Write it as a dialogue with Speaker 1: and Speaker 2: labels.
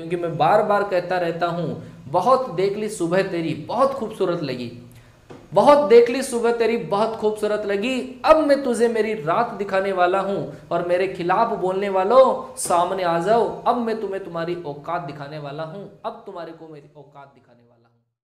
Speaker 1: क्योंकि मैं बार बार कहता रहता हूँ, बहुत देख ली सुबह तेरी, बहुत खूबसूरत लगी। बहुत देख ली सुबह तेरी, बहुत खूबसूरत लगी। अब मैं तुझे मेरी रात दिखाने वाला हूँ और मेरे खिलाफ बोलने वालों सामने आ जाओ। अब मैं तुम्हें तुम्हारी औकात दिखाने वाला हूँ। अब तुम्हारे को मेरी औकात दिखाने वाला हूँ।